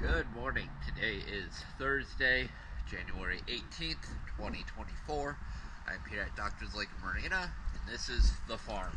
Good morning. Today is Thursday, January 18th, 2024. I'm here at Doctors Lake Marina, and this is The Farm.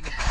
Thank